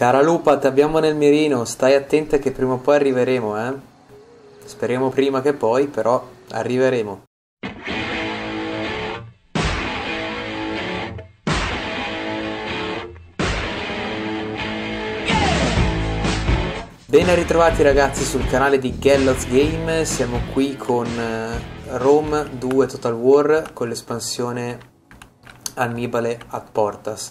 Cara lupa, ti abbiamo nel mirino, stai attenta che prima o poi arriveremo, eh? Speriamo prima che poi, però arriveremo. Ben ritrovati ragazzi sul canale di Gallows Game, siamo qui con eh, Rome 2 Total War con l'espansione Annibale at Portas,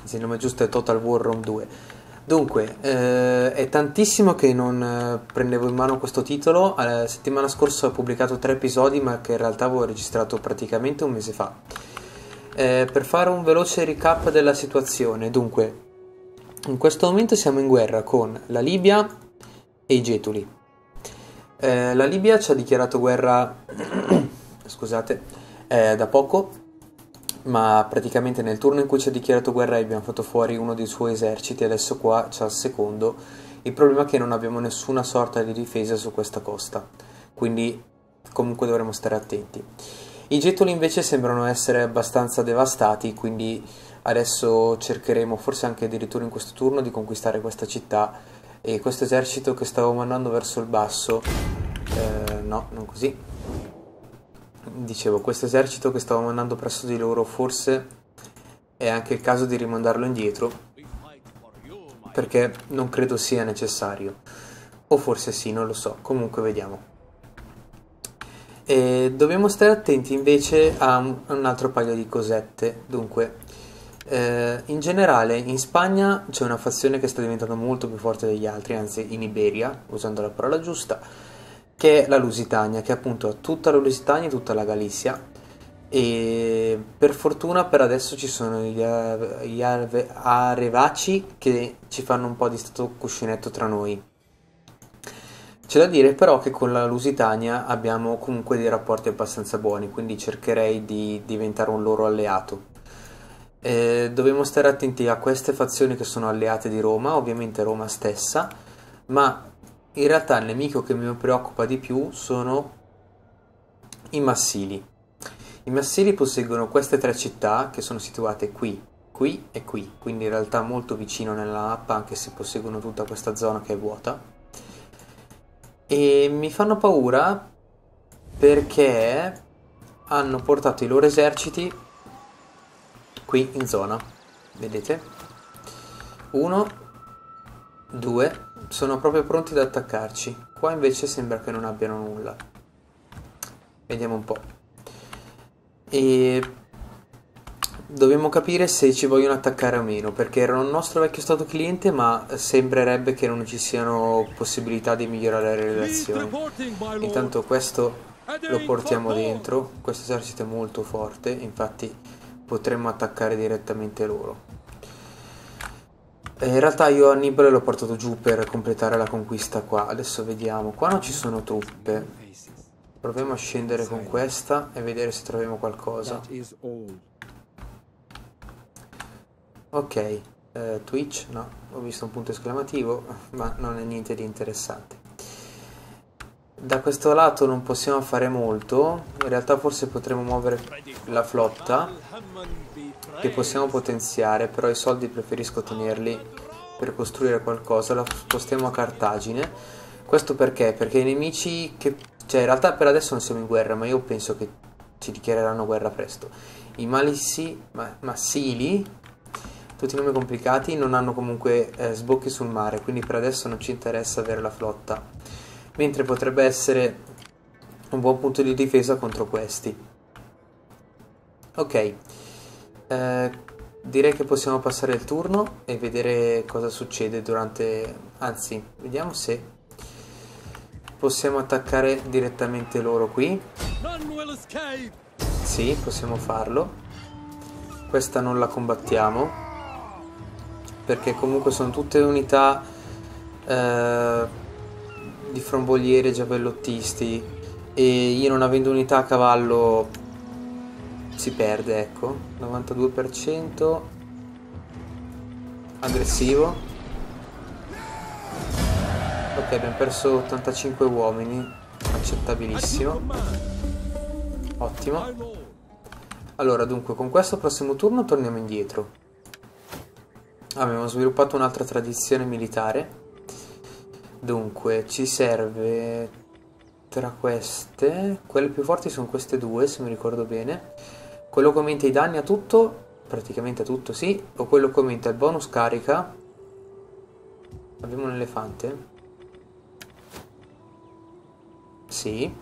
anzi il nome giusto è Total War Rome 2. Dunque, eh, è tantissimo che non eh, prendevo in mano questo titolo, la settimana scorsa ho pubblicato tre episodi ma che in realtà avevo registrato praticamente un mese fa. Eh, per fare un veloce recap della situazione, dunque, in questo momento siamo in guerra con la Libia e i Getuli. Eh, la Libia ci ha dichiarato guerra, scusate, eh, da poco, ma praticamente nel turno in cui ci ha dichiarato guerra abbiamo fatto fuori uno dei suoi eserciti, adesso qua c'è il secondo. Il problema è che non abbiamo nessuna sorta di difesa su questa costa, quindi comunque dovremo stare attenti. I Getuli invece sembrano essere abbastanza devastati, quindi Adesso cercheremo, forse anche addirittura in questo turno, di conquistare questa città e questo esercito che stavo mandando verso il basso, eh, no, non così. Dicevo, questo esercito che stavo mandando presso di loro forse è anche il caso di rimandarlo indietro, perché non credo sia necessario. O forse sì, non lo so, comunque vediamo. E dobbiamo stare attenti invece a un, altro paio di cosette. Dunque, eh, in generale in Spagna c'è una fazione che sta diventando molto più forte degli altri, anzi in Iberia, usando la parola giusta, che è la Lusitania, che appunto ha tutta la Lusitania e tutta la Galizia. E per fortuna per adesso ci sono gli, gli Arevaci che ci fanno un po' di stato cuscinetto tra noi. C'è da dire però che con la Lusitania abbiamo comunque dei rapporti abbastanza buoni, quindi cercherei di diventare un loro alleato. Eh, dobbiamo stare attenti a queste fazioni che sono alleate di Roma, ovviamente Roma stessa, ma in realtà il nemico che mi preoccupa di più sono i Massili. I Massili posseggono queste tre città che sono situate qui, qui e qui, quindi in realtà molto vicino nella mappa anche se posseggono tutta questa zona che è vuota. E mi fanno paura perché hanno portato i loro eserciti qui in zona vedete uno due sono proprio pronti ad attaccarci. Qua invece sembra che non abbiano nulla. Vediamo un po' e dobbiamo capire se ci vogliono attaccare o meno perché erano il nostro vecchio stato cliente ma sembrerebbe che non ci siano possibilità di migliorare le relazioni. Intanto questo lo portiamo dentro. Questo esercito è molto forte infatti potremmo attaccare direttamente loro. In realtà io Annibale l'ho portato giù per completare la conquista qua. Adesso vediamo. Qua non ci sono truppe. Proviamo a scendere con questa e vedere se troviamo qualcosa. Ok, eh, Twitch, no, ho visto un punto esclamativo, ma non è niente di interessante. Da questo lato non possiamo fare molto, in realtà forse potremmo muovere la flotta che possiamo potenziare, però i soldi preferisco tenerli per costruire qualcosa, la spostiamo a Cartagine. Questo perché? Perché i nemici che... cioè in realtà per adesso non siamo in guerra, ma io penso che ci dichiareranno guerra presto. I Malissi, ma, Massili, tutti i nomi complicati, non hanno comunque eh, sbocchi sul mare, quindi per adesso non ci interessa avere la flotta mentre potrebbe essere un buon punto di difesa contro questi. Ok, eh, direi che possiamo passare il turno e vedere cosa succede durante... anzi, vediamo se possiamo attaccare direttamente loro qui. Sì, possiamo farlo. Questa non la combattiamo perché comunque sono tutte unità... Eh, di fromboliere giavellottisti e io non avendo unità a cavallo si perde, ecco. 92% aggressivo. Ok, abbiamo perso 85 uomini, accettabilissimo. Ottimo. Allora, dunque, con questo prossimo turno torniamo indietro. abbiamo sviluppato un'altra tradizione militare. Dunque, ci serve tra queste, quelle più forti sono queste due, se mi ricordo bene. Quello che aumenta i danni a tutto, praticamente a tutto sì, o quello che aumenta il bonus carica. Abbiamo un elefante? Sì.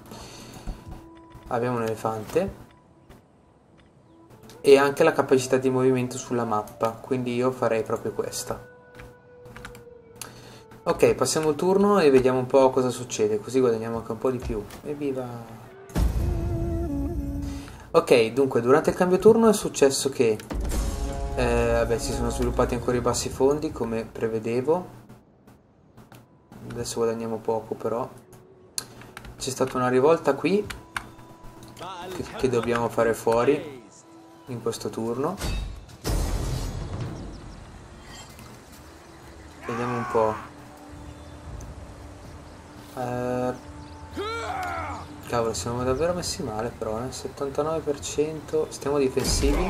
Abbiamo un elefante e anche la capacità di movimento sulla mappa, quindi io farei proprio questa. Ok, passiamo il turno e vediamo un po' cosa succede, così guadagniamo anche un po' di più. Evviva! Ok, dunque, durante il cambio turno è successo che... Eh, vabbè, si sono sviluppati ancora i bassi fondi, come prevedevo. Adesso guadagniamo poco, però. C'è stata una rivolta qui, che, che dobbiamo fare fuori in questo turno. Vediamo un po'. Eh, cavolo, siamo davvero messi male però, eh? 79%, stiamo difensivi.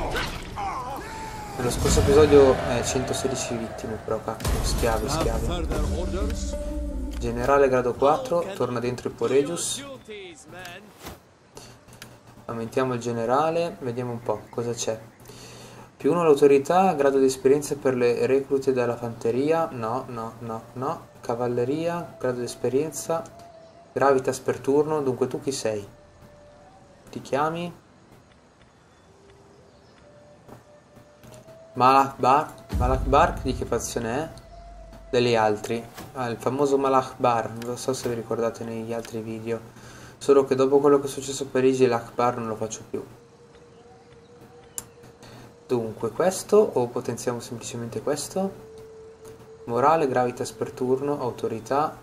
Nello scorso episodio eh, 116 vittime però, cacchio, schiavi, schiavi. Generale grado 4, torna dentro il Poregius. Aumentiamo il generale, vediamo un po' cosa c'è. Più 1 l'autorità, grado di esperienza per le reclute della fanteria, no, no, no, no. Cavalleria, grado di esperienza, gravitas per turno, dunque tu chi sei? Ti chiami? Malakbar, Malakbar di che fazione è? Degli altri, ah, il famoso Malakbar, non so se vi ricordate negli altri video. Solo che dopo quello che è successo a Parigi l'Akbar non lo faccio più. Dunque, questo o potenziamo semplicemente questo? Morale, gravitas per turno, autorità,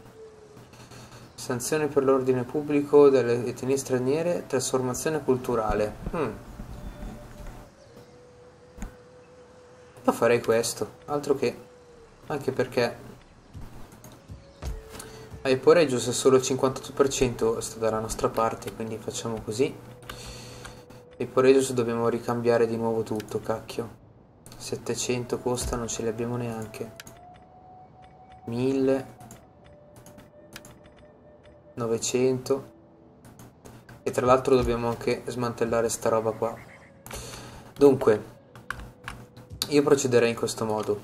sanzione per l'ordine pubblico delle etnie straniere, trasformazione culturale. Hmm. Ma farei questo, altro che... Anche perché e poi Regius è solo il 58% sta dalla nostra parte, quindi facciamo così. E poi Regius dobbiamo ricambiare di nuovo tutto, cacchio. 700 costa, non ce li abbiamo neanche. 1000. 900. E tra l'altro dobbiamo anche smantellare sta roba qua. Dunque, io procederei in questo modo.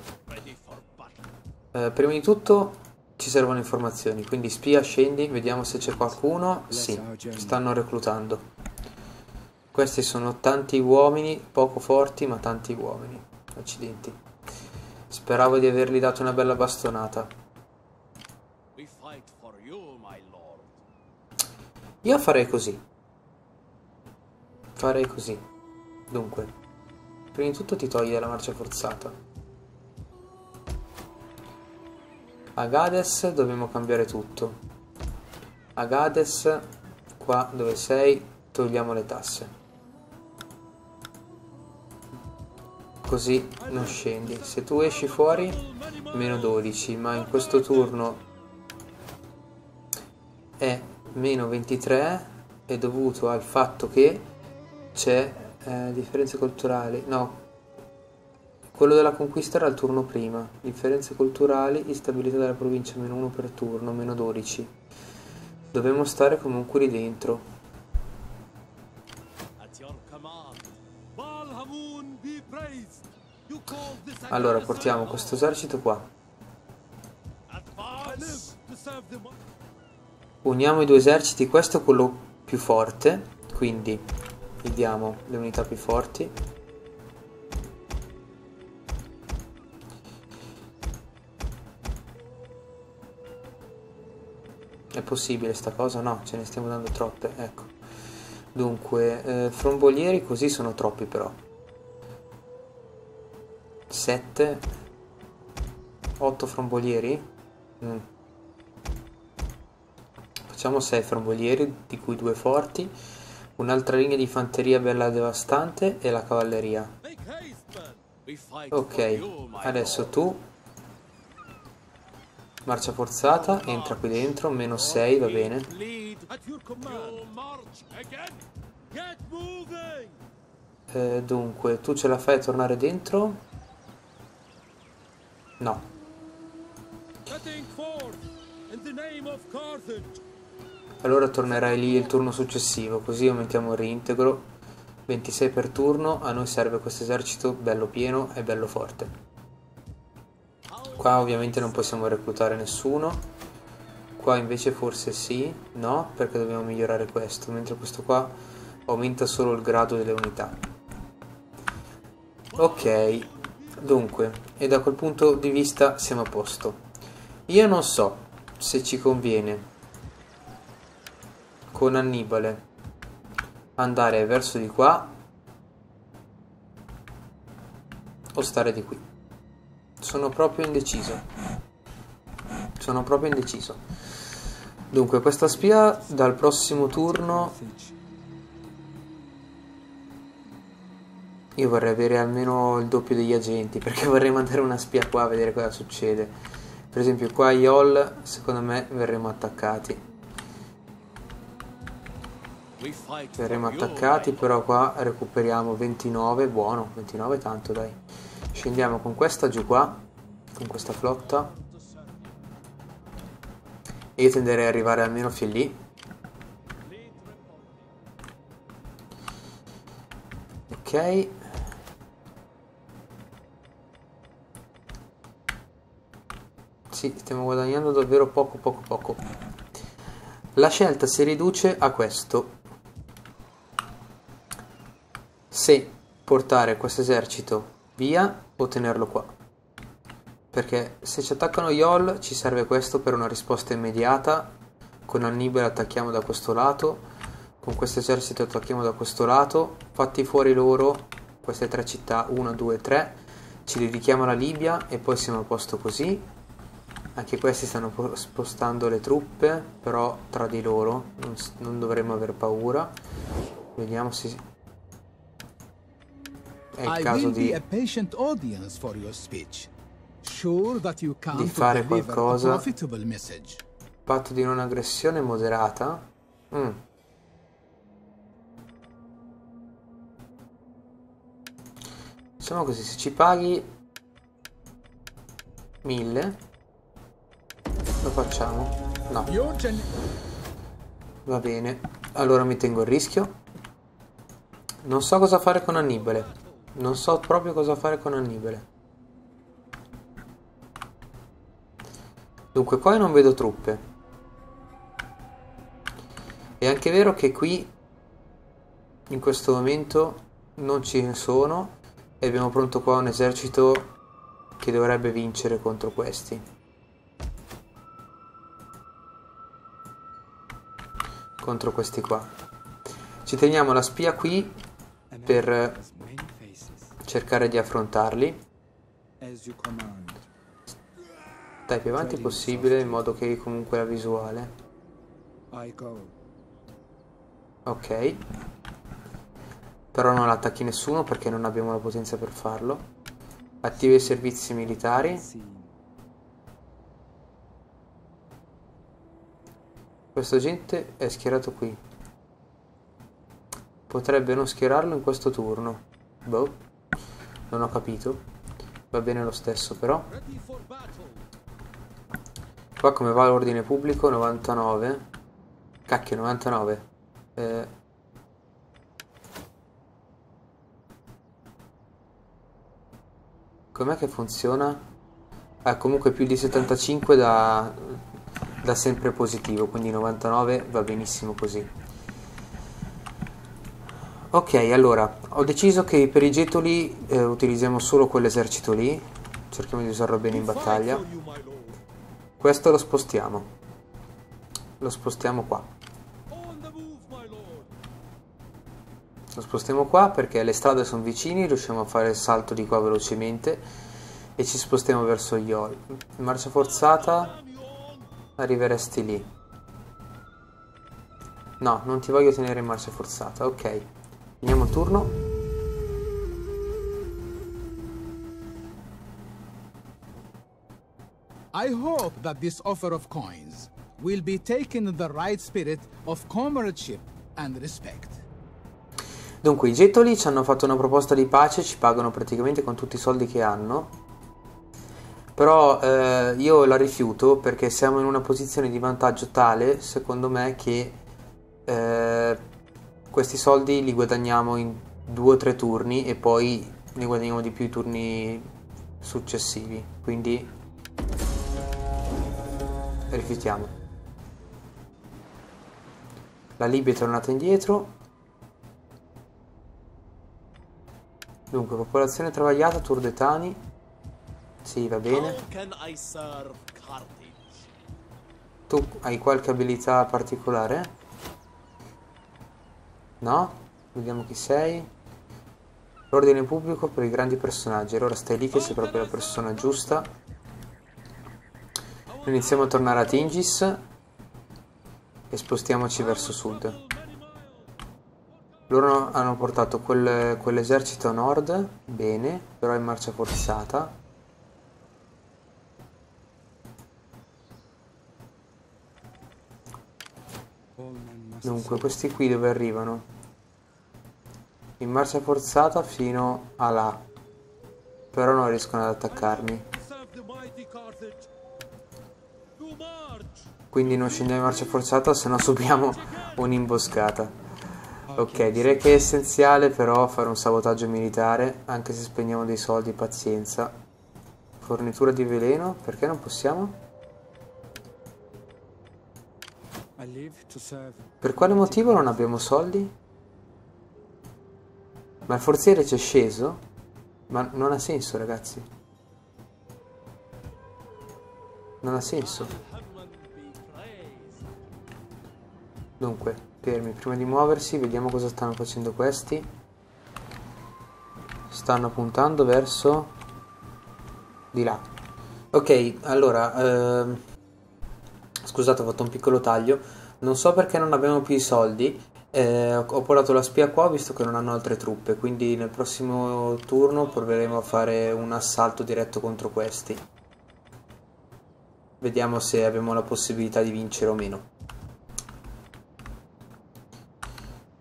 Eh, prima di tutto ci servono informazioni, quindi spia, scendi, vediamo se c'è qualcuno. Sì, stanno reclutando. Questi sono tanti uomini, poco forti, ma tanti uomini. Accidenti. Speravo di avergli dato una bella bastonata. Io farei così. Farei così. Dunque, prima di tutto ti toglie la marcia forzata. a Gades dobbiamo cambiare tutto a Gades qua dove sei togliamo le tasse così non scendi se tu esci fuori meno 12 ma in questo turno è meno 23 è dovuto al fatto che c'è eh, differenze culturali no quello della conquista era il turno prima. Differenze culturali, instabilità della provincia meno 1 per turno, meno 12. Dobbiamo stare comunque lì dentro. Allora, portiamo questo esercito qua. Uniamo i due eserciti, questo è quello più forte, quindi gli diamo le unità più forti. È possibile sta cosa? No, ce ne stiamo dando troppe, ecco. Dunque, eh, frombolieri così sono troppi però. 7 8 frombolieri? Mm. Facciamo 6 frombolieri, di cui 2 forti, un'altra linea di fanteria bella devastante e la cavalleria. Ok, adesso tu Marcia forzata, entra qui dentro, meno 6, va bene. Eh, dunque, tu ce la fai a tornare dentro? No. Allora tornerai lì il turno successivo, così aumentiamo il reintegro. 26 per turno, a noi serve questo esercito bello pieno e bello forte. Qua ovviamente non possiamo reclutare nessuno. Qua invece forse sì, no, perché dobbiamo migliorare questo, mentre questo qua aumenta solo il grado delle unità. Ok, dunque, e da quel punto di vista siamo a posto. Io non so se ci conviene con Annibale andare verso di qua o stare di qui. Sono proprio indeciso. Sono proprio indeciso. Dunque, questa spia dal prossimo turno... Io vorrei avere almeno il doppio degli agenti, perché vorrei mandare una spia qua a vedere cosa succede. Per esempio qua a Yol, secondo me, verremo attaccati. Verremo attaccati, però qua recuperiamo 29, buono, 29 tanto dai. Scendiamo con questa giù qua, con questa flotta. E io tenderei ad arrivare almeno fin lì. Ok. Sì, stiamo guadagnando davvero poco poco poco. La scelta si riduce a questo. Se portare questo esercito via o tenerlo qua. Perché se ci attaccano Yol ci serve questo per una risposta immediata. Con Annibale attacchiamo da questo lato. Con questo esercito attacchiamo da questo lato. Fatti fuori loro, queste tre città, 1, 2, 3. Ci dedichiamo alla Libia e poi siamo a posto così. Anche questi stanno spostando le truppe, però tra di loro non, non dovremmo aver paura. Vediamo se è il caso di, di fare qualcosa. Patto di non aggressione moderata. Mm. Diciamo così, se ci paghi 1000 lo facciamo. No. Va bene. Allora mi tengo il rischio. Non so cosa fare con Annibale. Non so proprio cosa fare con Annibale. Dunque, qua non vedo truppe. È anche vero che qui, in questo momento, non ci ne sono e abbiamo pronto qua un esercito che dovrebbe vincere contro questi. Contro questi qua. Ci teniamo la spia qui per cercare di affrontarli. Dai più avanti possibile in modo che comunque la visuale. Ok. Però non attacchi nessuno perché non abbiamo la potenza per farlo. Attiva i servizi militari. Questo agente è schierato qui. Potrebbe non schierarlo in questo turno. Boh. Non ho capito. Va bene lo stesso però. Qua come va l'ordine pubblico? 99. Cacchio, 99. Eh... Com'è che funziona? Ah, comunque più di 75 da, da sempre positivo, quindi 99 va benissimo così. Ok, allora, ho deciso che per i getoli eh, utilizziamo solo quell'esercito lì. Cerchiamo di usarlo bene in battaglia. Questo lo spostiamo. Lo spostiamo qua. Lo spostiamo qua perché le strade sono vicini, riusciamo a fare il salto di qua velocemente e ci spostiamo verso Yol. Marcia forzata arriveresti lì. No, non ti voglio tenere in marcia forzata, ok. Finiamo il turno. I hope that this offer of coins will be taken in the right spirit of comradeship and respect. Dunque, i getoli ci hanno fatto una proposta di pace, ci pagano praticamente con tutti i soldi che hanno. Però eh, io la rifiuto perché siamo in una posizione di vantaggio tale, secondo me, che eh, questi soldi li guadagniamo in due o tre turni e poi ne guadagniamo di più i turni successivi. Quindi rifiutiamo. La Libia è tornata indietro. Dunque, popolazione travagliata, Turdetani. Sì, va bene. Tu hai qualche abilità particolare? No? Vediamo chi sei. L'ordine pubblico per i grandi personaggi. Allora stai lì che sei proprio la persona giusta. Iniziamo a tornare a Tingis e spostiamoci verso sud. Loro hanno portato quel, quell'esercito a nord, bene, però in marcia forzata. Dunque, questi qui dove arrivano? In marcia forzata fino a là. Però non riescono ad attaccarmi. Quindi non scendiamo in marcia forzata se no subiamo un'imboscata. Ok, direi che è essenziale però fare un sabotaggio militare, anche se spendiamo dei soldi, pazienza. Fornitura di veleno, perché non possiamo? Per quale motivo non abbiamo soldi? Ma il forziere c'è sceso? Ma non ha senso ragazzi. Non ha senso. Dunque, fermi, prima di muoversi vediamo cosa stanno facendo questi. Stanno puntando verso di là. Ok, allora, ehm... scusate ho fatto un piccolo taglio. Non so perché non abbiamo più i soldi. Eh, ho portato la spia qua visto che non hanno altre truppe, quindi nel prossimo turno proveremo a fare un assalto diretto contro questi. Vediamo se abbiamo la possibilità di vincere o meno.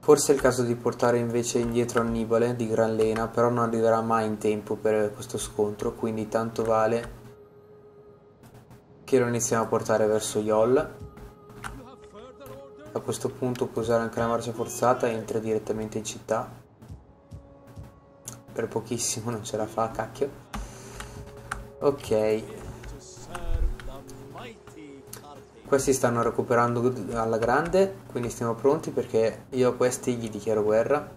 Forse è il caso di portare invece indietro Annibale di Gran Lena, però non arriverà mai in tempo per questo scontro, quindi tanto vale che lo iniziamo a portare verso Yol. A questo punto può usare anche la marcia forzata e entra direttamente in città. Per pochissimo non ce la fa, cacchio. Ok. Questi stanno recuperando alla grande, quindi stiamo pronti perché io a questi gli dichiaro guerra,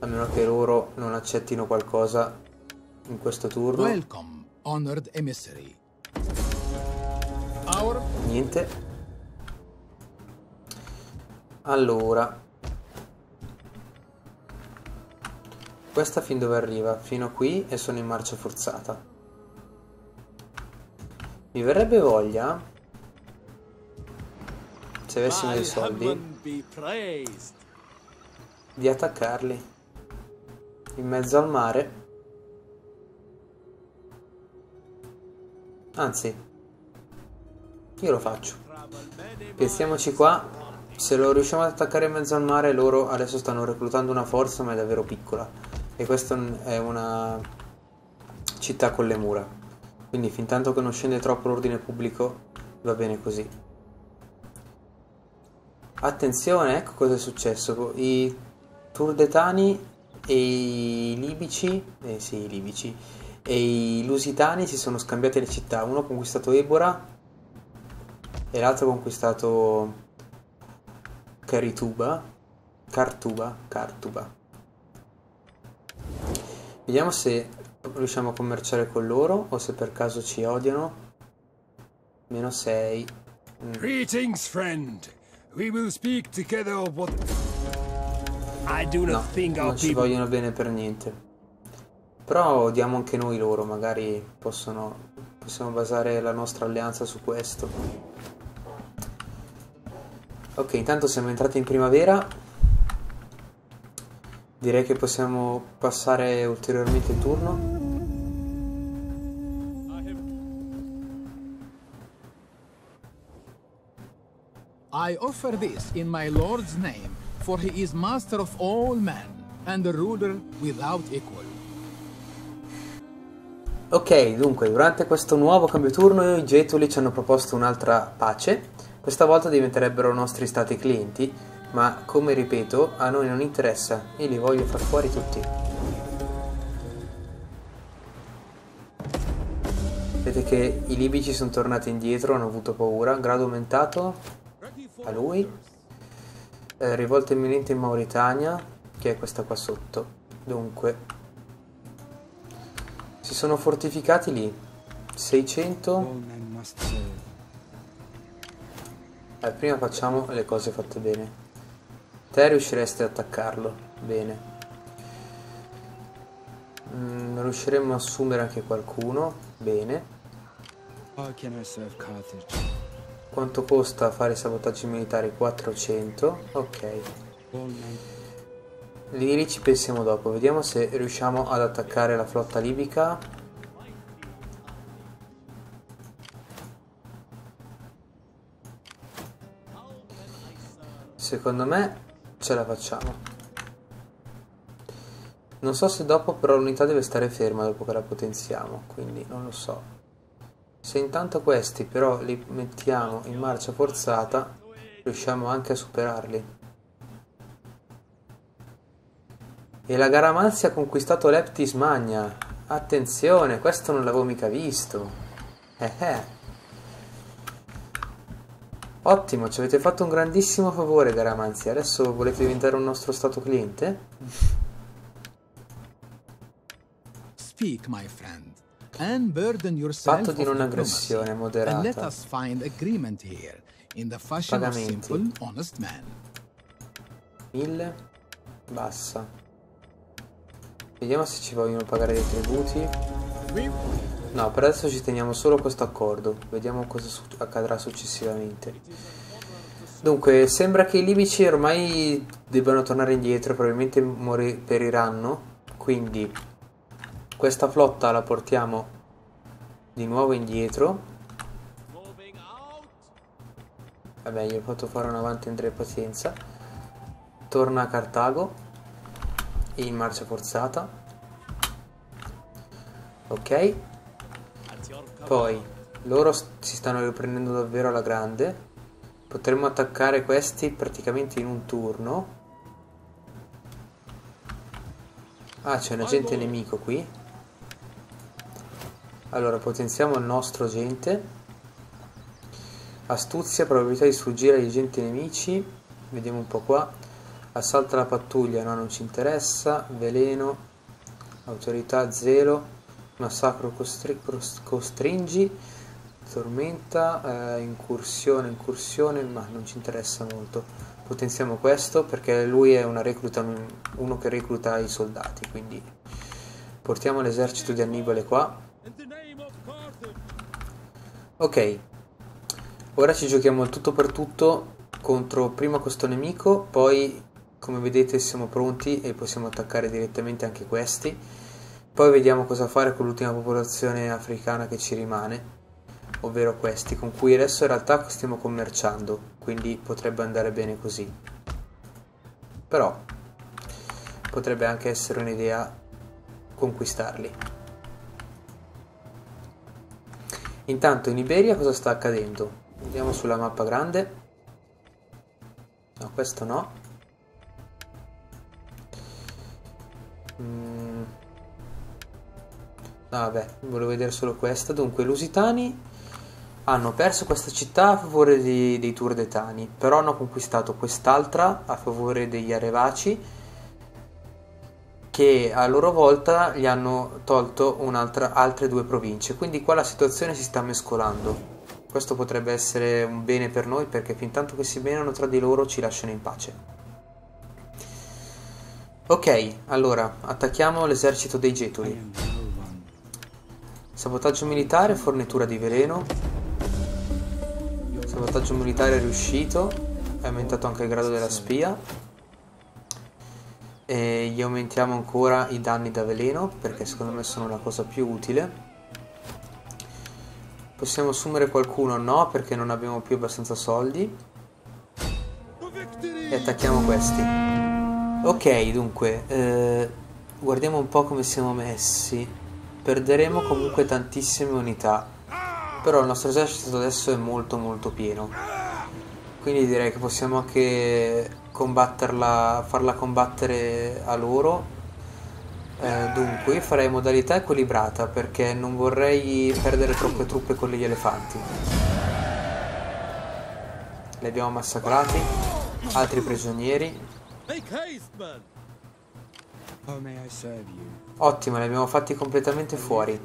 a meno che loro non accettino qualcosa in questo turno. Welcome, honored emissary. Niente. Allora. Questa fin dove arriva? Fino a qui e sono in marcia forzata. Mi verrebbe voglia se avessimo dei soldi di attaccarli in mezzo al mare anzi io lo faccio pensiamoci qua se lo riusciamo ad attaccare in mezzo al mare loro adesso stanno reclutando una forza ma è davvero piccola e questa è una città con le mura quindi fin tanto che non scende troppo l'ordine pubblico va bene così Attenzione, ecco cosa è successo. I turdetani e i libici, eh sì, i libici, e i lusitani si sono scambiati le città. Uno ha conquistato Ebora e l'altro ha conquistato Carituba. Cartuba, Cartuba. Vediamo se riusciamo a commerciare con loro o se per caso ci odiano. Meno 6. Mm. Greetings, friend. We will speak together of what I do not no, think non ci people... vogliono bene per niente. Però odiamo anche noi loro, magari possono possiamo basare la nostra alleanza su questo. Ok, intanto siamo entrati in primavera. Direi che possiamo passare ulteriormente il turno. I offer this in my Lord's name, for he is master of all men, and a ruler without equal. Ok, dunque, durante questo nuovo cambio turno i Getuli ci hanno proposto un'altra pace. Questa volta diventerebbero nostri stati clienti, ma come ripeto, a noi non interessa, io li voglio far fuori tutti. Vedete che i libici sono tornati indietro, hanno avuto paura, grado aumentato a lui. Eh, rivolta imminente in Mauritania, che è questa qua sotto. Dunque, si sono fortificati lì. 600. Eh, prima facciamo le cose fatte bene. Te riusciresti ad attaccarlo. Bene. Mm, riusciremmo a assumere anche qualcuno. Bene. Quanto costa fare sabotaggi militari? 400. Ok. Lì ci pensiamo dopo. Vediamo se riusciamo ad attaccare la flotta libica. Secondo me ce la facciamo. Non so se dopo però l'unità deve stare ferma dopo che la potenziamo, quindi non lo so. Se intanto questi però li mettiamo in marcia forzata, riusciamo anche a superarli. E la Garamanzi ha conquistato Leptis Magna. Attenzione, questo non l'avevo mica visto. Eh eh. Ottimo, ci avete fatto un grandissimo favore, Garamanzi. Adesso volete diventare un nostro stato cliente? Speak, my friend. Unburden yourself Patto di non aggressione moderata. And let us find agreement here, in the fashion Pagamenti. of simple, honest man. 1000. Bassa. Vediamo se ci vogliono pagare dei tributi. No, per adesso ci teniamo solo questo accordo. Vediamo cosa su- accadrà successivamente. Dunque, sembra che i libici ormai debbano tornare indietro, probabilmente periranno. Quindi, questa flotta la portiamo di nuovo indietro. Vabbè, gli ho fatto fare un avanti Andrea pazienza. Torna a Cartago. In marcia forzata. Ok. Poi, loro si stanno riprendendo davvero alla grande. Potremmo attaccare questi praticamente in un turno. Ah, c'è un agente nemico qui. Allora, potenziamo il nostro agente. Astuzia, probabilità di sfuggire agli agenti nemici. Vediamo un po' qua. Assalta la pattuglia, no, non ci interessa. Veleno. Autorità, zelo. Massacro, costri- cos- costringi. Tormenta, eh, incursione, incursione, ma non ci interessa molto. Potenziamo questo perché lui è recluta, uno che recluta i soldati, quindi portiamo l'esercito di Annibale qua. Ok, ora ci giochiamo il tutto per tutto contro prima questo nemico, poi come vedete siamo pronti e possiamo attaccare direttamente anche questi. Poi vediamo cosa fare con l'ultima popolazione africana che ci rimane, ovvero questi, con cui adesso in realtà stiamo commerciando, quindi potrebbe andare bene così. Però potrebbe anche essere un'idea conquistarli. Intanto in Iberia cosa sta accadendo? Andiamo sulla mappa grande. No, questo no. Mm. No, vabbè, volevo vedere solo questa. Dunque, i Lusitani hanno perso questa città a favore di- dei Turdetani, però hanno conquistato quest'altra a favore degli Arevaci, che a loro volta gli hanno tolto altre due province. Quindi qua la situazione si sta mescolando. Questo potrebbe essere un bene per noi perché fin tanto che si benano tra di loro ci lasciano in pace. Ok, allora attacchiamo l'esercito dei Getuli. Sabotaggio militare, fornitura di veleno. Sabotaggio militare riuscito. È aumentato anche il grado della spia. E gli aumentiamo ancora i danni da veleno perché secondo me sono la cosa più utile. Possiamo assumere qualcuno? No, perché non abbiamo più abbastanza soldi. E attacchiamo questi. Ok, dunque, eh, guardiamo un po' come siamo messi. Perderemo comunque tantissime unità però il nostro esercito adesso è molto molto pieno. Quindi direi che possiamo anche combatterla farla combattere a loro. Eh, dunque io farei modalità equilibrata perché non vorrei perdere troppe truppe con gli elefanti. Li abbiamo massacrati altri prigionieri ottimo li abbiamo fatti completamente fuori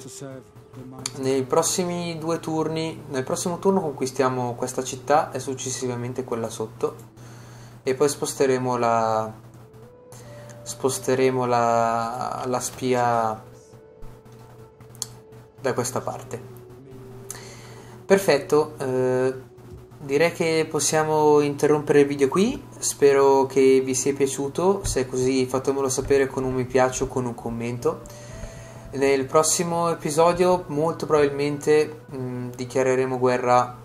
nei prossimi due turni, nel prossimo turno conquistiamo questa città e successivamente quella sotto e poi sposteremo la sposteremo la, la spia da questa parte. Perfetto, eh, direi che possiamo interrompere il video qui, spero che vi sia piaciuto, se è così fatemelo sapere con un mi piace o con un commento. Nel prossimo episodio molto probabilmente mh, dichiareremo guerra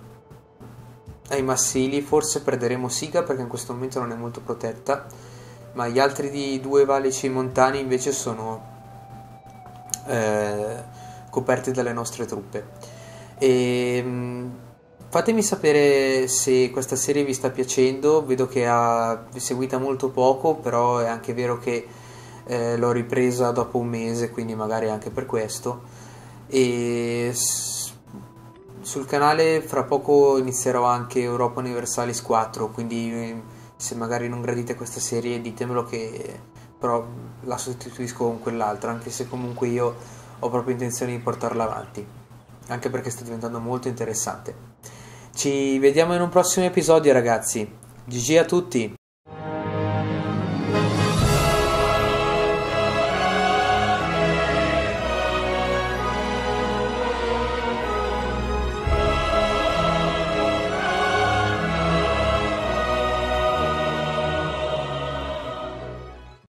ai massili, forse perderemo Siga perché in questo momento non è molto protetta, ma gli altri due valici montani invece sono eh, coperti dalle nostre truppe. E, mh, fatemi sapere se questa serie vi sta piacendo, vedo che ha seguita molto poco, però è anche vero che eh, l'ho ripresa dopo un mese, quindi magari anche per questo. E sul canale fra poco inizierò anche Europa Universalis 4, quindi se magari non gradite questa serie ditemelo che però la sostituisco con quell'altra, anche se comunque io ho proprio intenzione di portarla avanti, anche perché sta diventando molto interessante. Ci vediamo in un prossimo episodio ragazzi, GG a tutti!